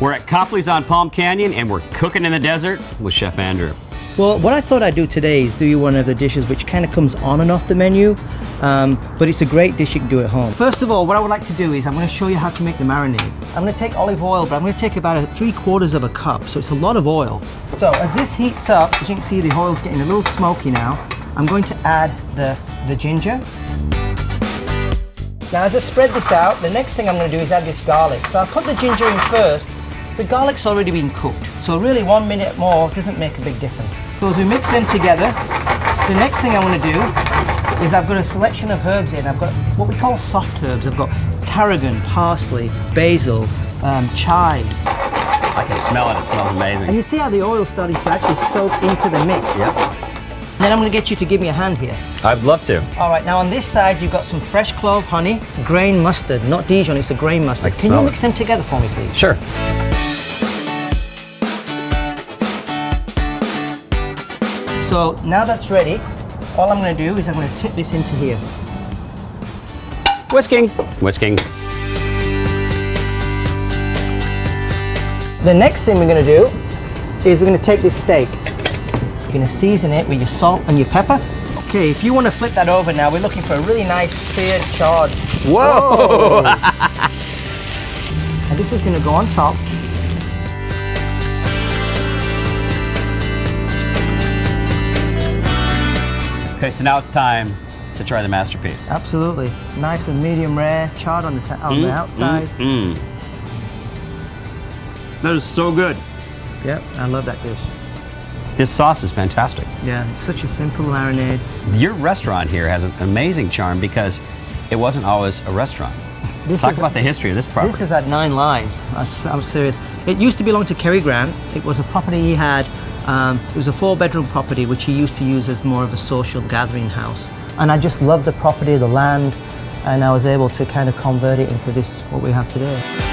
We're at Copley's on Palm Canyon and we're cooking in the desert with Chef Andrew. Well, what I thought I'd do today is do you one of the dishes which kind of comes on and off the menu, um, but it's a great dish you can do at home. First of all, what I would like to do is I'm going to show you how to make the marinade. I'm going to take olive oil, but I'm going to take about a three quarters of a cup, so it's a lot of oil. So as this heats up, as you can see the oil's getting a little smoky now, I'm going to add the, the ginger. Now as I spread this out, the next thing I'm going to do is add this garlic. So I'll put the ginger in first, the garlic's already been cooked, so really one minute more doesn't make a big difference. So as we mix them together, the next thing I want to do is I've got a selection of herbs in. I've got what we call soft herbs. I've got tarragon, parsley, basil, um, chives. I can smell it, it smells amazing. And you see how the oil's starting to actually soak into the mix? Yep. Then I'm going to get you to give me a hand here. I'd love to. All right, now on this side you've got some fresh clove honey, grain mustard, not Dijon, it's a grain mustard. Can you it. mix them together for me, please? Sure. So now that's ready, all I'm going to do is I'm going to tip this into here. Whisking. Whisking. The next thing we're going to do is we're going to take this steak. You're going to season it with your salt and your pepper. Okay, if you want to flip that over now, we're looking for a really nice seared charred. Whoa! And this is going to go on top. Okay, so now it's time to try the masterpiece. Absolutely. Nice and medium rare, charred on the, on the outside. Mm. That is so good. Yep, I love that dish. This sauce is fantastic. Yeah, it's such a simple marinade. Your restaurant here has an amazing charm because it wasn't always a restaurant. This Talk is- about the history of this property. This has had nine lives. I'm serious. It used to belong to Cary Grant. It was a property he had. Um, it was a four-bedroom property which he used to use as more of a social gathering house. And I just loved the property, the land, and I was able to kind of convert it into this what we have today.